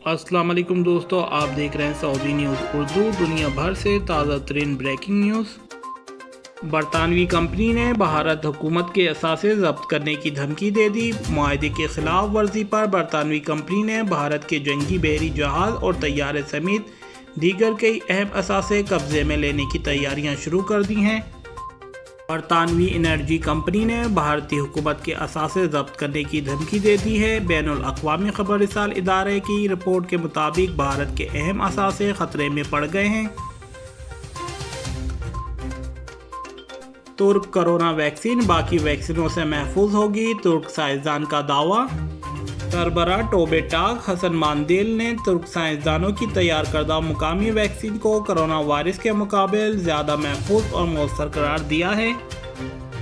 अस्सलाम वालेकुम दोस्तों, आप देख रहे हैं सऊदी न्यूज़ उर्दू। दुनिया भर से ताज़ा तरीन ब्रेकिंग न्यूज़ बरतानवी कंपनी ने भारत हुकूमत के असासे जब्त करने की धमकी दे दी। माहे के ख़िलाफ़ वर्जी पर बरतानवी कंपनी ने भारत के जंगी बहरी जहाज़ और तैयारे समेत दीगर कई अहम असासे कब्ज़े में लेने की तैयारियाँ शुरू कर दी हैं। बरतानवी एनर्जी कंपनी ने भारतीय हुकूमत के असासे जब्त करने की धमकी दे दी है। बैन अवी खबर रिसाल इदारे की रिपोर्ट के मुताबिक भारत के अहम असासे ख़तरे में पड़ गए हैं। तुर्क कोरोना वैक्सीन, बाकी वैक्सीनों से महफूज होगी। तुर्क साइंसदान का दावा सरबरा टोबेटाक हसन मानदेल ने तुर्क साइंसदानों की तैयार करदा मुकामी वैक्सीन को कोरोना वायरस के मुकाबले ज़्यादा महफूज और मौसर करार दिया है।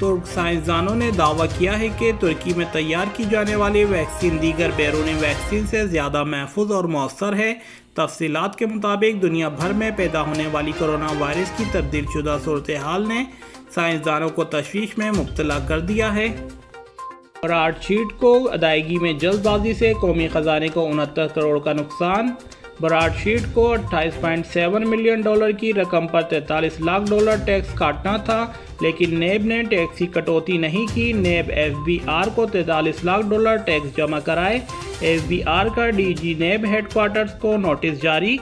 तुर्क साइंसदानों ने दावा किया है कि तुर्की में तैयार की जाने वाली वैक्सीन दीगर बैरूनी वैक्सीन से ज़्यादा महफूज और मौसर है। तफसीत के मुताबिक दुनिया भर में पैदा होने वाली कोरोना वायरस की तब्दील शुदा सूरत हाल ने साइंसदानों को तशवीश में मुबतला कर दिया है। बराट शीट को अदायगी में जल्दबाजी से कौमी ख़जाने को उनहत्तर करोड़ का नुकसान। बराट शीट को 28.7 मिलियन डॉलर की रकम पर 43 लाख डॉलर टैक्स काटना था, लेकिन नेब ने टैक्स की कटौती नहीं की। नेब एफबीआर को 43 लाख डॉलर टैक्स जमा कराए। एफबीआर का डीजी नेब हेडक्वार्टर्स को नोटिस जारी।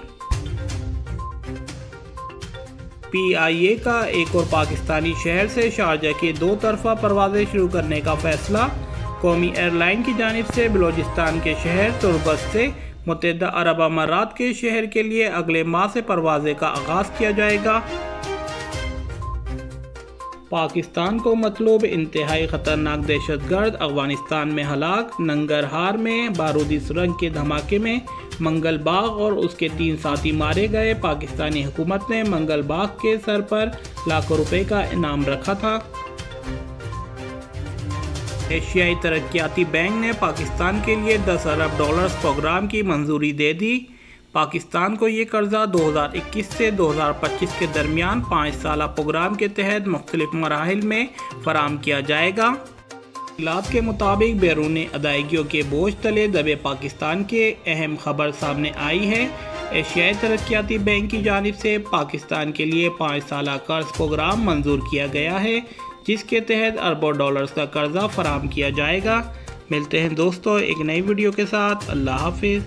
पीआईए का एक और पाकिस्तानी शहर से शारजा के दो तरफा परवाजें शुरू करने का फैसला। कौमी एयरलाइन की जानब से बलोचिस्तान के शहर तुरबत से मुतहदा अरब अमारात के शहर के लिए अगले माह से परवाजे का आगाज़ किया जाएगा। पाकिस्तान को मतलूब इंतहाई ख़तरनाक दहशत गर्द अफ़गानिस्तान में हलाक, नंगरहार में बारूदी सुरंग के धमाके में मंगल बाग और उसके तीन साथी मारे गए। पाकिस्तानी हुकूमत ने मंगल बाग के सर पर लाखों रुपए का इनाम रखा था। एशियाई तरक्याती बैंक ने पाकिस्तान के लिए 10 अरब डॉलर्स प्रोग्राम की मंजूरी दे दी। पाकिस्तान को ये कर्जा 2021 से 2025 के दरमियान पाँच साल प्रोग्राम के तहत मुख्तलिफ़ मराहल में फराम किया जाएगा। इलात के मुताबिक बैरून अदायगियों के बोझ तले दबे पाकिस्तान के अहम खबर सामने आई है। एशियाई तरक्याती बैंक की जानब से पाकिस्तान के लिए पाँच साल कर्ज प्रोग्राम मंजूर किया गया है। जिसके तहत अरबों डॉलर्स का कर्जा फराम किया जाएगा। मिलते हैं दोस्तों एक नई वीडियो के साथ। अल्लाह हाफिज़।